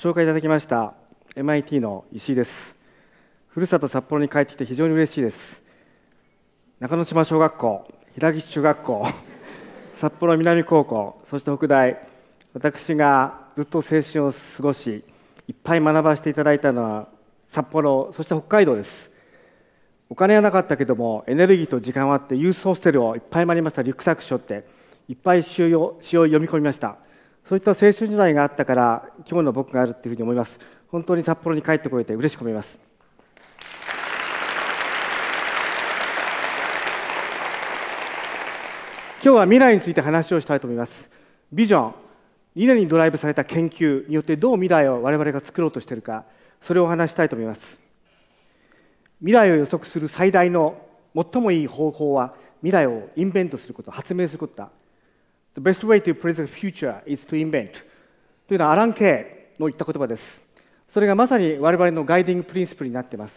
ご紹介いただきました MIT の石井です。ふるさと札幌に帰ってきて非常に嬉しいです。中之島小学校平岸中学校 札幌南高校そして北大。私がずっと青春を過ごしいっぱい学ばせていただいたのは札幌そして北海道です。お金はなかったけどもエネルギーと時間はあってユースホステルをいっぱい回りましたリュックサック背負って。いっぱい詩を読み込みました。そういった青春時代があったから今日の僕があるというふうに思います。本当に札幌に帰ってこれて嬉しく思います。今日は未来について話をしたいと思います。ビジョン。理念にドライブされた研究によってどう未来を我々が作ろうとしているかそれをお話したいと思います。未来を予測する最大の最もいい方法は未来を invent すること発明することだ。The best way to predict the future is to invent というのはアラン・ケイの言った言葉です。それがまさに我々の guiding principle になっています。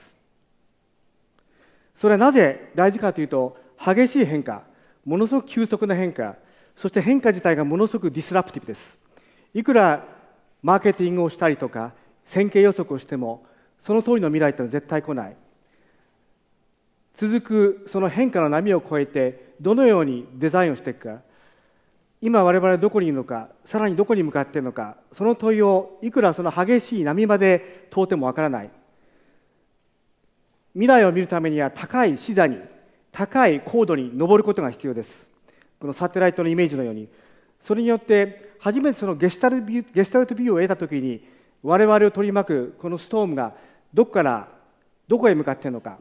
それはなぜ大事かというと、激しい変化、ものすごく急速な変化、そして変化自体がものすごく disruptive です。いくらマーケティングをしたりとか、線形予測をしても、その通りの未来というのは絶対来ない。続くその変化の波を越えて、どのようにデザインをしていくか、今我々はどこにいるのかさらにどこに向かっているのかその問いをいくらその激しい波まで問うてもわからない。未来を見るためには高い視座に高い高度に登ることが必要です。このサテライトのイメージのように。それによって初めてそのゲシュタルビュゲシュタルトビューを得たときに我々を取り巻くこのストームがどこからどこへ向かっているのか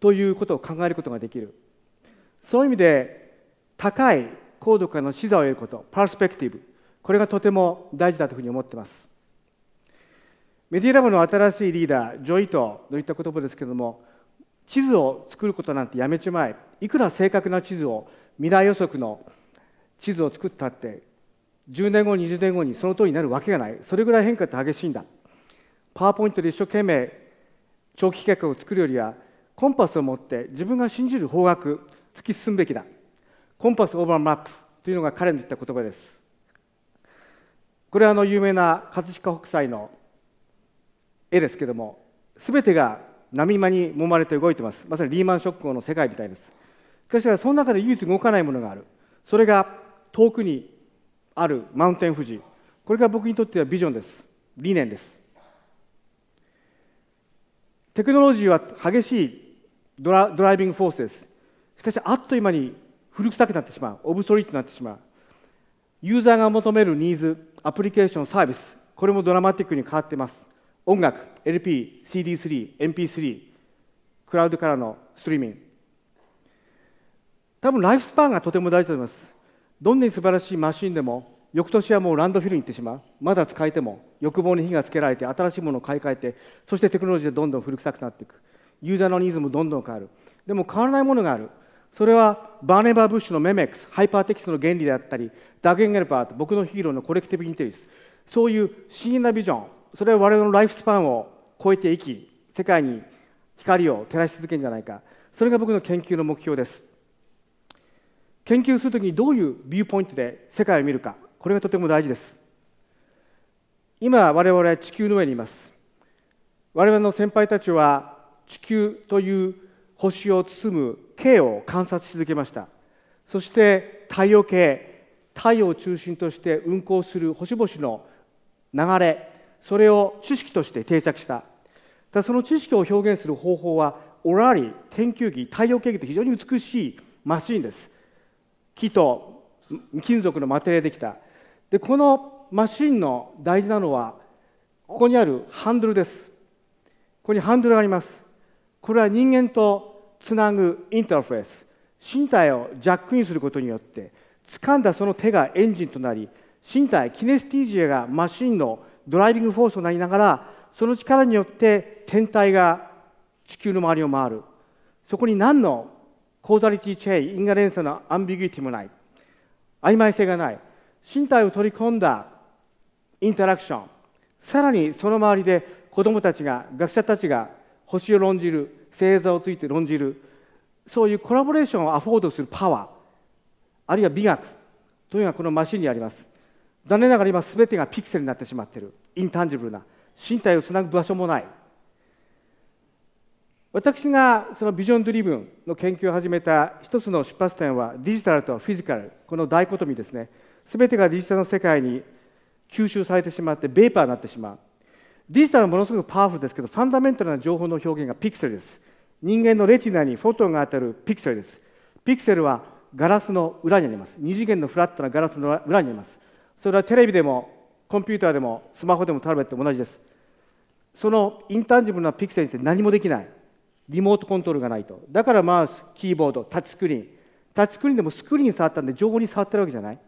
ということを考えることができる。そういう意味で高い高度からの視座を得ること、パースペクティブ、これがとても大事だというふうに思っています。メディアラボの新しいリーダー、ジョイトの言った言葉ですけれども、地図を作ることなんてやめちまえ、いくら正確な地図を、未来予測の地図を作ったって、10年後、20年後にその通りになるわけがない、それぐらい変化って激しいんだ。パワーポイントで一生懸命長期計画を作るよりは、コンパスを持って自分が信じる方角、突き進むべきだ。コンパスオーバーマップというのが彼の言った言葉です。これはあの有名な葛飾北斎の絵ですけども、すべてが波間に揉まれて動いてます。まさにリーマンショック後の世界みたいです。しかしその中で唯一動かないものがある。それが遠くにあるマウンテン富士。これが僕にとってはビジョンです。理念です。テクノロジーは激しいドラドライビングフォースです。しかしあっという間に古臭くなってしまう、オブソリートになってしまう。ユーザーが求めるニーズ、アプリケーション、サービス、これもドラマティックに変わっています。音楽、LP、CD3、MP3、クラウドからのストリーミング。多分 life span がとても大事だと思います。どんなに素晴らしいマシンでも、翌年はもう landfill に行ってしまう。まだ使えても、欲望に火がつけられて、新しいものを買い替えて、そしてテクノロジーでどんどん古臭くなっていく。ユーザーのニーズもどんどん変わる。でも変わらないものがある。それはヴァネヴァー・ブッシュのメメックス、ハイパーテキストの原理であったり、ダグ・エンゲルバート、僕のヒーローの collective intelligence、そういう不思議なビジョン、それは我々のライフスパンを超えていき、世界に光を照らし続けるんじゃないか、それが僕の研究の目標です。研究するときにどういうビューポイントで世界を見るか、これがとても大事です。今、我々は地球の上にいます。我々の先輩たちは地球という星を包む系を観察し続けました。そして太陽系太陽を中心として運行する星々の流れそれを知識として定着した。だその知識を表現する方法はオラリ天球儀太陽系儀と非常に美しいマシンです。木と金属のマテリアでできた。でこのマシンの大事なのはここにあるハンドルです。ここにハンドルがあります。これは人間とつなぐインターフェース身体をジャックインすることによって掴んだその手がエンジンとなり身体キネスティジアがマシンのドライビングフォースとなりながらその力によって天体が地球の周りを回る。そこに何のコーザリティチェイン因果連鎖のアンビギュイティもない。曖昧性がない。身体を取り込んだインタラクションさらにその周りで子どもたちが学者たちが星を論じる。星座をついて論じる。そういうコラボレーションをアフォードするパワー。あるいは美学。というのがこのマシンにあります。残念ながら今全てがピクセルになってしまっている。 intangible な。身体をつなぐ場所もない。私がその vision-driven の研究を始めた一つの出発点はデジタルとフィジカル。この dichotomy ですね。全てがデジタルの世界に吸収されてしまって vapor になってしまう。デジタルはものすごくパワフルですけどファンダメンタルな情報の表現がピクセルです。人間の retina にフォトンが当たるピクセルです。ピクセルはガラスの裏にあります。二次元のフラットなガラスの裏にあります。それはテレビでもコンピューターでもスマホでもタブレットも同じです。その intangible なピクセルについて何もできない。リモートコントロールがないと。だからマウスキーボードタッチスクリーン。タッチスクリーンでもスクリーンに触ったんで情報に触ってるわけじゃない。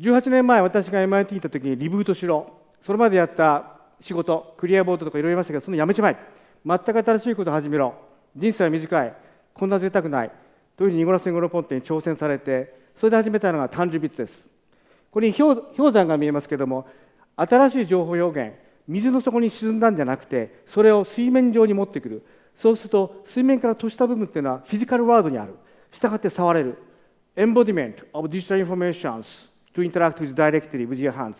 18年前私が MIT に行った時にリブートしろ。それまでやった仕事クリアボードとかいろいろやりましたけどそのやめちまえ。全く新しいことを始めろ。人生は短い。こんな贅沢ない。というふうにニゴラス・ンゴロポンテに挑戦されてそれで始めたのが単純ビッツです。これに氷山が見えますけども新しい情報表現水の底に沈んだんじゃなくてそれを水面上に持ってくる。そうすると水面から閉じた部分っていうのはフィジカルワードにある。したがって触れる。Embodiment of digital informations to interact with directly with your hands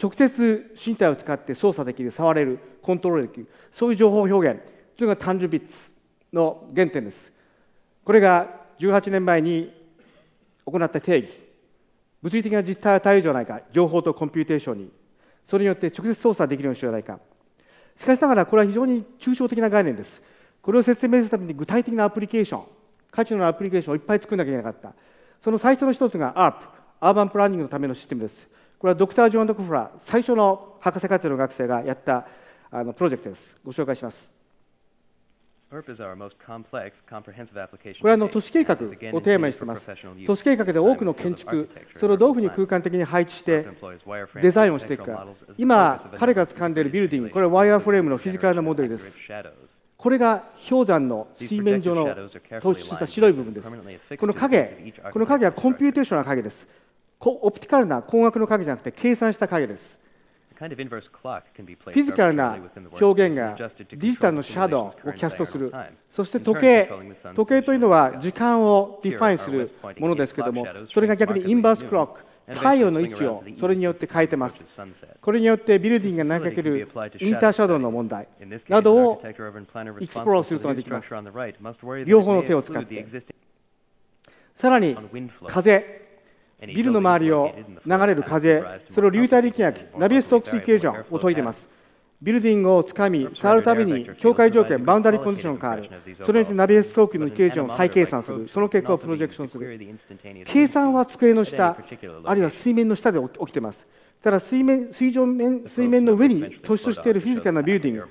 直接身体を使って操作できる触れるコントロールできるそういう情報表現。というのが Tangible Bits の原点です。これが18年前に行った定義物理的な実体を与えようじゃないか情報と computation にそれによって直接操作できるようにしようじゃないか。しかしながらこれは非常に抽象的な概念です。これを説明するために具体的なアプリケーション価値のあるアプリケーションをいっぱい作らなきゃいけなかった。その最初の一つが ARP アーバンプランニングのためのシステムです。これはドクター・ジョン・ドクフラー最初の博士課程の学生がやったあのプロジェクトですご紹介しますこれはの都市計画をテーマにしています。都市計画で多くの建築、それをどういうふうに空間的に配置してデザインをしていくか。今、彼が掴んでいるビルディング、これはワイヤーフレームのフィジカルなモデルです。これが氷山の水面上の突出した白い部分です。この影、この影は computational な影です。オプティカルな光学の影じゃなくて計算した影です。フィジカルな表現がデジタルのシャドウを cast する。そして時計時計というのは時間を define するものですけれどもそれが逆に inverse clock 太陽の位置をそれによって変えてます。これによってビルディングが投げかける inter-shadow の問題などを explore することができます。両方の手を使って。さらに風ビルの周りを流れる風、それを流体力学、 Navier-Stokes equation を解いています。ビルディングをつかみ、触るたびに境界条件、 boundary condition が変わる。それによってナビエストークスの equation を再計算する。その結果をプロジェクションする。計算は机の下、あるいは水面の下で起きています。ただ水面水上面水面の上に突出しているフィジカルなビルディング、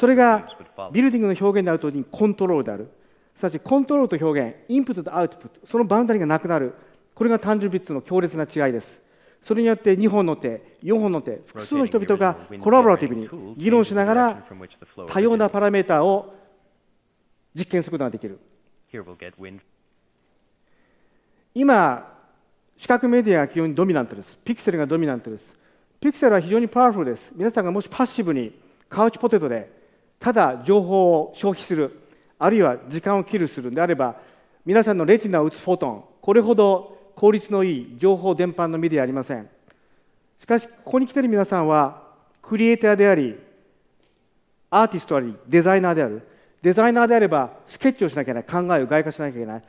それがビルディングの表現であるときにコントロールである。すなわちコントロールと表現、インプットとアウトプット、そのバウンダリーがなくなる。これが単純ツの強烈な違いです。それによって2本の手、4本の手、複数の人々がコラボラティブに議論しながら多様なパラメーターを実験することができる。今、視覚メディアが基本にドミナントです。ピクセルがドミナントです。ピクセルは非常にパワフルです。皆さんがもしパッシブにカウチポテトでただ情報を消費する、あるいは時間をキルするのであれば、皆さんのレティナを打つフォトン、これほど効率のいい情報伝播の身ではありません。しかしここに来ている皆さんはクリエイターでありアーティストでありデザイナーである。デザイナーであればスケッチをしなきゃいけない。考えを外化しなきゃいけない。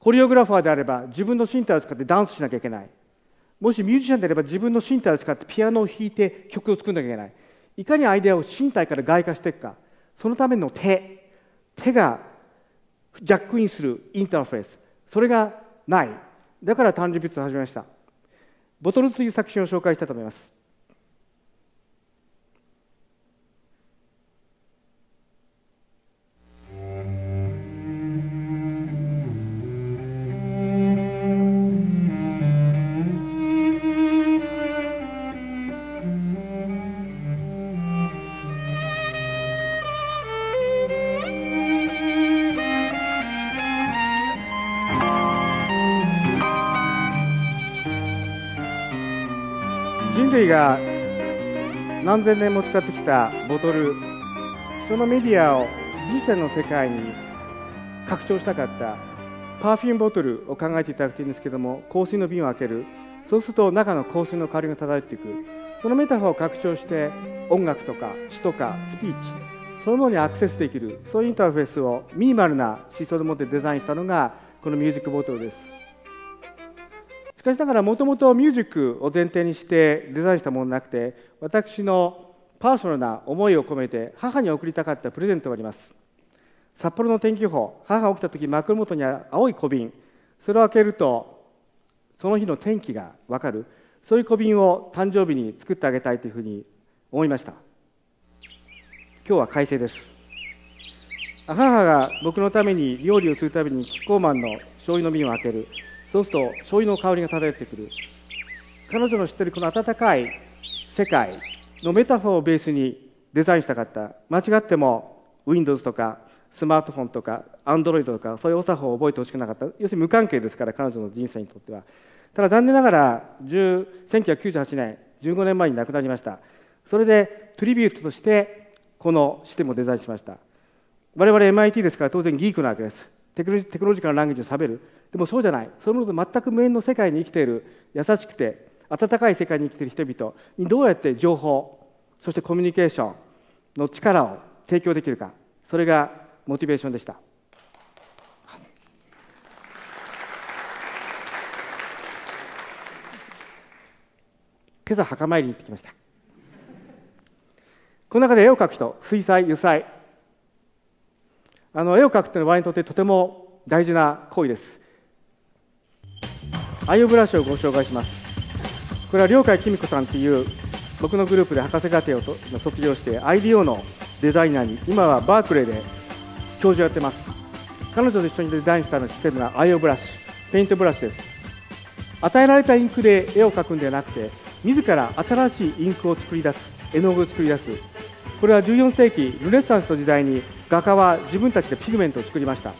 コリオグラファーであれば自分の身体を使ってダンスしなきゃいけない。もしミュージシャンであれば自分の身体を使ってピアノを弾いて曲を作んなきゃいけない。いかにアイデアを身体から外化していくか。そのための手。手がジャックインするインターフェース。それがない。だから単純筆を始めました。ボトルという作品を紹介したいと思います。類が何千年も使ってきたボトルそのメディアをデジタルの世界に拡張したかったパーフュームボトルを考えていただきたいんですけども香水の瓶を開ける。そうすると中の香水の香りが漂っていく。そのメタファーを拡張して音楽とか詩とかスピーチ。そのものにアクセスできる。そういうインターフェースをミニマルな思想でもってデザインしたのがこのミュージックボトルです。しかしながらもともとミュージックを前提にしてデザインしたものなくて私のパーソナルな思いを込めて母に贈りたかったプレゼントがあります。札幌の天気予報母が起きた時枕元に青い小瓶。それを開けるとその日の天気が分かる。そういう小瓶を誕生日に作ってあげたいというふうに思いました。今日は快晴です。母が僕のために料理をするためにキッコーマンの醤油の瓶を開ける。そうすると醤油の香りが漂ってくる。彼女の知ってるこの温かい世界のメタファーをベースにデザインしたかった。間違っても Windows とかスマートフォンとか Android とかそういうお作法を覚えてほしくなかった。要するに無関係ですから彼女の人生にとっては。ただ残念ながら1998年15年前に亡くなりました。それでトリビュートとしてこのシテムをデザインしました。我々 MIT ですから当然ギークなわけです。テクノロジカルランゲージをしゃべる。でもそうじゃない。そういうものと全く無縁の世界に生きている。優しくて温かい世界に生きている人々。にどうやって情報そしてコミュニケーションの力を提供できるか。それがモチベーションでした。今朝墓参りに行ってきました。この中で絵を描く人水彩油彩。あの絵を描くというのは場合にとってとても大事な行為です。アイオブラシをご紹介します。これは両海紀美子さんっていう僕のグループで博士課程を卒業して IDO のデザイナーに今はバークレーで教授をやってます。彼女と一緒にデザインしたのシステムがアイオブラシペイントブラシです。与えられたインクで絵を描くんではなくて自ら新しいインクを作り出す絵の具を作り出す。これは14世紀ルネサンスの時代に画家は自分たちでピグメントを作りました。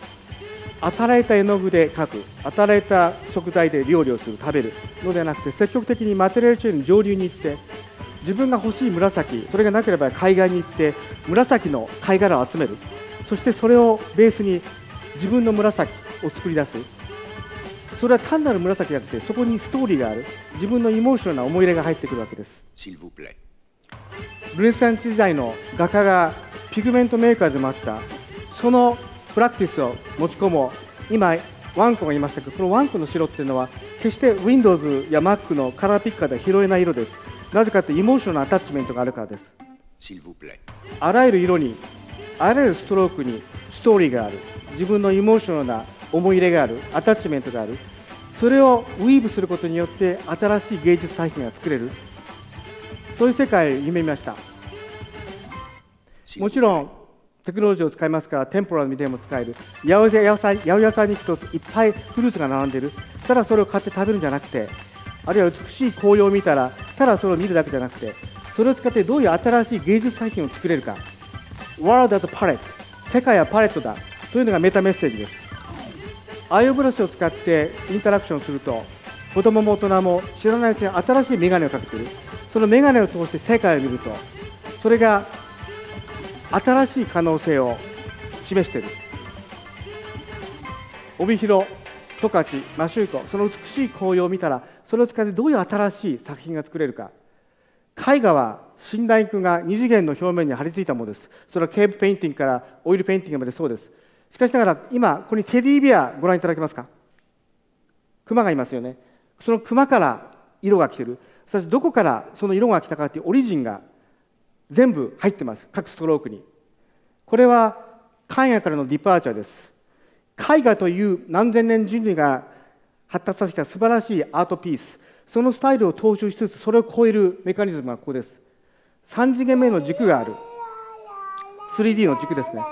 与えた絵の具で描く与えた食材で料理をする食べるのではなくて積極的にマテリアルチェーンの上流に行って自分が欲しい紫それがなければ海岸に行って紫の貝殻を集める。そしてそれをベースに自分の紫を作り出す。それは単なる紫じゃなくてそこにストーリーがある。自分のイモーショナルな思い入れが入ってくるわけです。ルネサンス時代の画家がピグメントメーカーでもあった。そのプラクティスを持ち込もう。今ワンコが言いましたけどこのワンコの白っていうのは決して Windows や Mac のカラーピッカーでは拾えない色です。なぜかというとイモーショナルアタッチメントがあるからです。あらゆる色にあらゆるストロークにストーリーがある。自分のイモーショナルな思い入れがある。アタッチメントがある。それをウィーブすることによって新しい芸術作品が作れるそういう世界を夢見ました。もちろんテクノロジーを使いますからテンポラルの見でも使える。八百屋さん八百屋さんに行くといっぱいフルーツが並んでる。ただそれを買って食べるんじゃなくてあるいは美しい紅葉を見たらただそれを見るだけじゃなくてそれを使ってどういう新しい芸術作品を作れるか。World as a Palette 世界はパレットだ。というのがメタメッセージです。アイオブラシを使ってインタラクションすると子供も大人も知らないうちに新しい眼鏡をかけている。その眼鏡を通して世界を見るとそれが新しい可能性を示している。帯広十勝マシューコその美しい紅葉を見たらそれを使ってどういう新しい作品が作れるか。絵画は寝台君が二次元の表面に貼り付いたものです。それは cave painting から oil painting までそうです。しかしながら今ここにテディベアご覧いただけますか？熊がいますよね。その熊から色が来てる。そしてどこからその色が来たかという origin が全部入ってます。各ストロークに。これは絵画からの departure です。絵画という何千年人類が発達させた素晴らしいアートピース。そのスタイルを踏襲しつつそれを超えるメカニズムがここです。3次元目の軸がある。3D の軸ですね。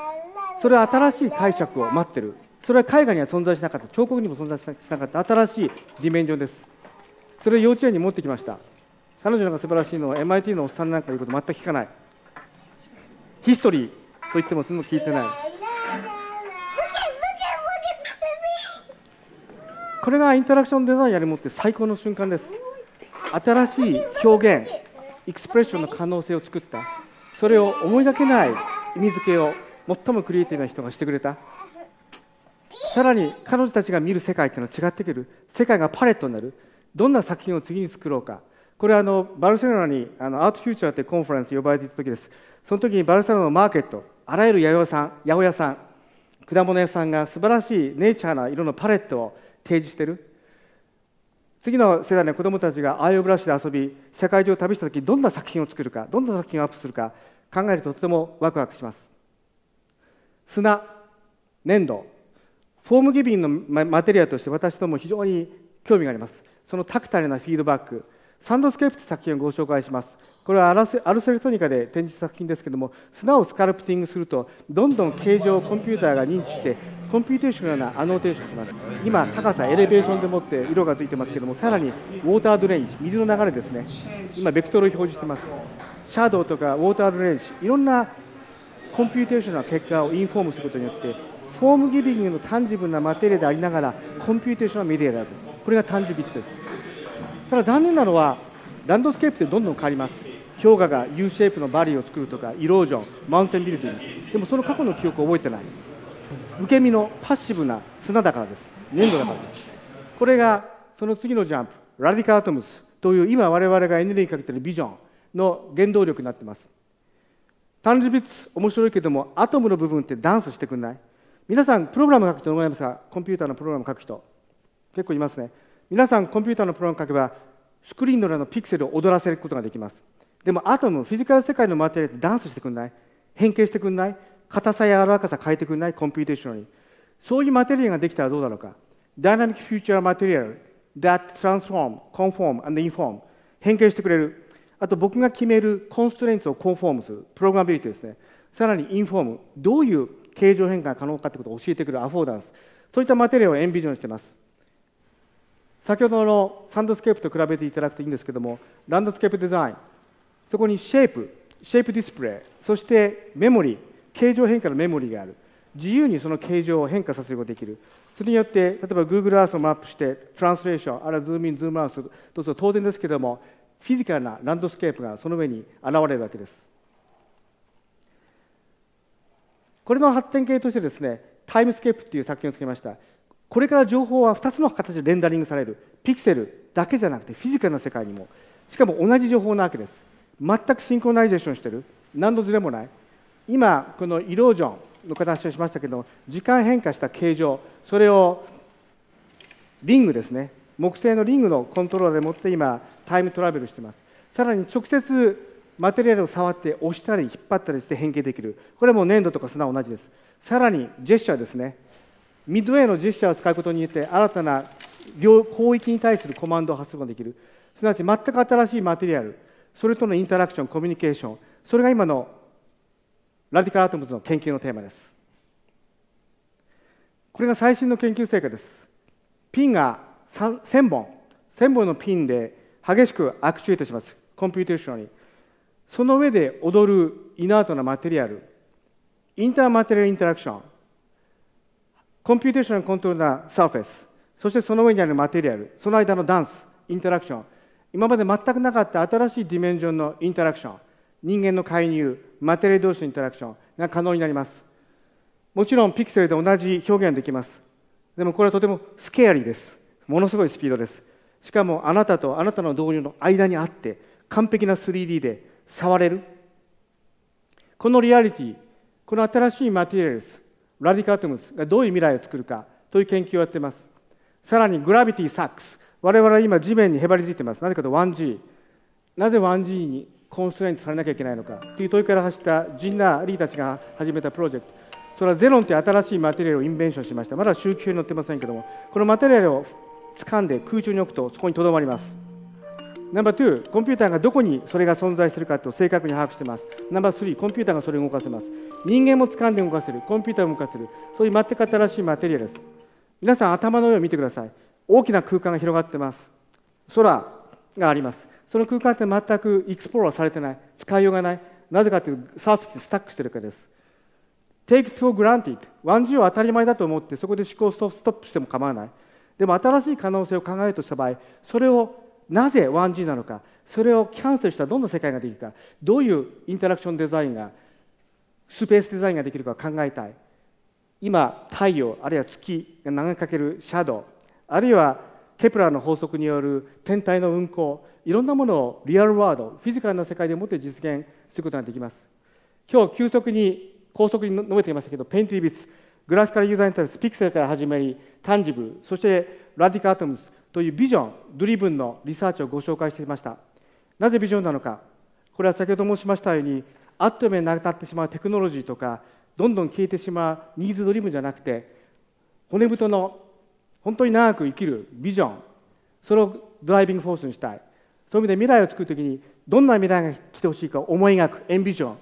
それは新しい解釈を待ってる。それは絵画には存在しなかった。彫刻にも存在しなかった。新しいディメンジョンです。それを幼稚園に持ってきました。彼女が素晴らしいのは MIT のおっさんなんか言うこと全く聞かない。ヒストリーと言ってもその聞いてない。これがインタラクションデザインやりもって最高の瞬間です。新しい表現エクスプレッションの可能性を作った。それを思いがけない意味付けを最もクリエイティブな人がしてくれた。さらに彼女たちが見る世界っていうのは違ってくる。世界がパレットになる。どんな作品を次に作ろうか。これはあのバルセロナにあのアートフューチャーというコンファレンス呼ばれていた時です。その時にバルセロナのマーケットあらゆる八百屋さん八百屋さん果物屋さんが素晴らしいネイチャーな色のパレットを提示してる。次の世代の子どもたちがアイオブラシで遊び世界中を旅した時どんな作品を作るかどんな作品をアップするか考えるととてもワクワクします。砂粘土。フォームギビングのマテリアとして私ども非常に興味があります。そのタクタルなフィードバック。サンドスケープという作品をご紹介します。これはアルセルトニカで展示した作品ですけども砂をスカルプティングするとどんどん形状をコンピューターが認知してcomputation のような annotation します。今高さ elevation でもって色がついてますけどもさらに water drainage 水の流れですね。今ベクトルを表示してます。シャドウとか water drainage いろんな computation の結果を inform することによって form giving の tangible な material でありながら computation のメディアである。これが Tangible Bits です。ただ残念なのはランドスケープってどんどん変わります。氷河が U シェイプのバリーを作るとか erosion mountain building。でもその過去の記憶を覚えてない。受け身のパッシブな砂だからです。粘土だからです。これがその次のジャンプラディカアトムスという今我々がエネルギーかけているビジョンの原動力になっています。単純ビッツ面白いけどもアトムの部分ってダンスしてくんない？皆さんプログラム書く人思いますか？コンピューターのプログラム書く人。結構いますね。皆さんコンピューターのプログラム書けばスクリーンの裏のピクセルを踊らせることができます。でもアトムフィジカル世界のマテリアルってダンスしてくんない？変形してくんない？硬さや柔らかさ変えてくんない？ computation に。そういうマテリアルができたらどうだろうか。 dynamic future material that transform, conform and inform 変形してくれる。あと僕が決める constraints を conform する。 programmability ですね。さらに inform どういう形状変化が可能かということを教えてくる affordance そういったマテリアルを envision しています。先ほどのサンドスケープと比べていただくといいんですけどもランドスケープデザインそこに shape shape display そしてメモリー形状変化のメモリーがある。自由にその形状を変化させることができる。それによって例えば Google Earth をマップして translation あるいはズームインズームアウトとする。と当然ですけれどもフィジカルなランドスケープがその上に現れるわけです。これの発展系としてですねタイムスケープっていう作品をつくりました。これから情報は2つの形でレンダリングされる。ピクセルだけじゃなくてフィジカルな世界にも。しかも同じ情報なわけです。全くシンクロナイゼーションしてる。何のずれもない。今このイロージョンの形をしましたけど時間変化した形状。それをリングですね。木製のリングのコントローラーでもって今タイムトラベルしてます。さらに直接マテリアルを触って押したり引っ張ったりして変形できる。これも粘土とか砂同じです。さらにジェスチャーですね。mid-air のジェスチャーを使うことによって新たな領域に対するコマンドを発することができる。すなわち全く新しいマテリアルそれとのインタラクションコミュニケーションそれが今の Radical Atoms の研究のテーマです。これが最新の研究成果です。ピンが1000本1000本のピンで激しく actuate します。 computation に。その上で踊る inert なマテリアルinter-material interaction。 computation control な surface そしてその上にあるマテリアルその間のダンス interaction 今まで全くなかった新しい dimension の interaction 人間の介入マテリアル同士のインタラクションが可能になります。もちろんピクセルで同じ表現できます。でもこれはとても scary です。ものすごいスピードです。しかもあなたとあなたの導入の間にあって完璧な 3D で触れる。このリアリティこの新しいマテリアルスラディカアトムスがどういう未来を作るかという研究をやっています。さらにグラビティサックス。我々は今地面にへばりついてます。なぜかと 1G なぜ 1G にコンストレントされなきゃいけないのかという問いから走ったジンナー・リーたちが始めたプロジェクト。それはゼロンという新しいマテリアルをインベンションしました。まだ周期表に載ってませんけどもこのマテリアルを掴んで空中に置くとそこにとどまります。ナンバー2コンピューターがどこにそれが存在しているかと正確に把握しています。ナンバー3コンピューターがそれを動かせます。人間も掴んで動かせる。コンピューターを動かせる。そういう全く新しいマテリアです。皆さん頭の上を見てください。大きな空間が広がってます。空があります。その空間って全くエクスプローラーされてない。使いようがない。なぜかというとサーフェスにスタックしてるからです。Take it for granted 1G を当たり前だと思ってそこで思考をストップしても構わない。でも新しい可能性を考えるとした場合それをなぜ 1G なのかそれをキャンセルしたらどんな世界ができるかどういう interaction design が space design ができるか考えたい。今太陽あるいは月が投げかけるシャドウあるいはケプラーの法則による天体の運行いろんなものを real world フィジカルな世界でもって実現することができます。今日急速に高速に述べていましたけど Painted Bitsグラフィカルユーザーインターフェースピクセルから始まり tangible そして Radical Atoms という vision-driven のリサーチをご紹介していました。なぜビジョンなのか。これは先ほど申しましたようにあっという間になくなってしまうテクノロジーとかどんどん消えてしまう needs-driven じゃなくて骨太の本当に長く生きるビジョン。それを driving force にしたい。そういう意味で未来を作るときにどんな未来が来てほしいか思い描く envision。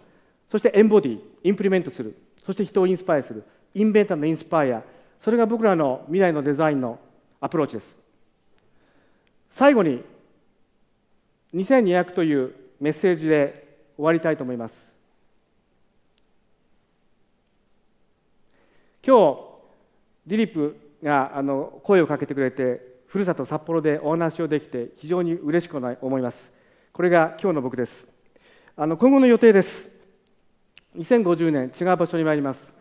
そしてエンボディインプリメントする。そして人をインスパイアする。インベンターのインスパイア。それが僕らの未来のデザインのアプローチです。最後に2200というメッセージで終わりたいと思います。今日ディリップがあの声をかけてくれてふるさと札幌でお話をできて非常に嬉しく思います。これが今日の僕です。あの今後の予定です。2050年違う場所に参ります。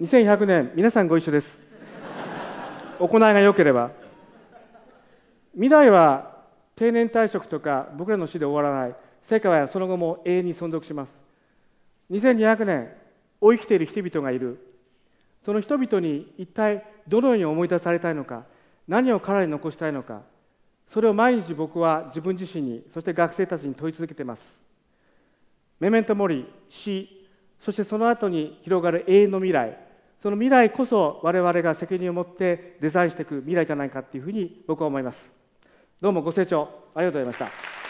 2100年皆さんご一緒です。行いが良ければ未来は定年退職とか僕らの死で終わらない。世界はその後も永遠に存続します。2200年を生きている人々がいる。その人々に一体どのように思い出されたいのか何を彼らに残したいのかそれを毎日僕は自分自身にそして学生たちに問い続けています。メメントモリ死そしてその後に広がる永遠の未来。その未来こそ我々が責任を持ってデザインしていく未来じゃないかっていうふうに僕は思います。どうもご清聴ありがとうございました。